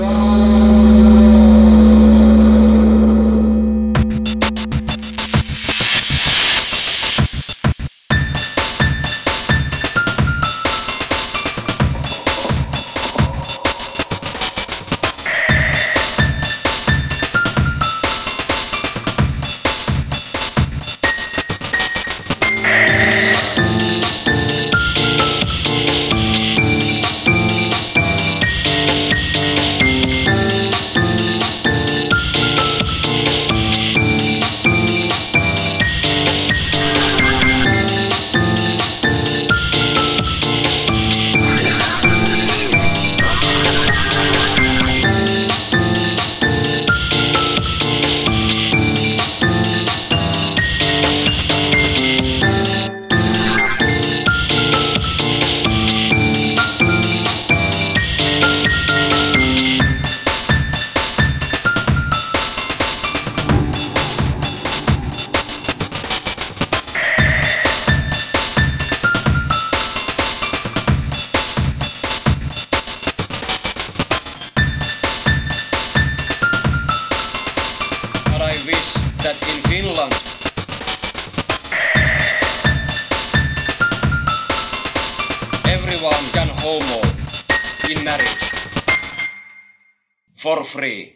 But Finland everyone can homo in marriage for free.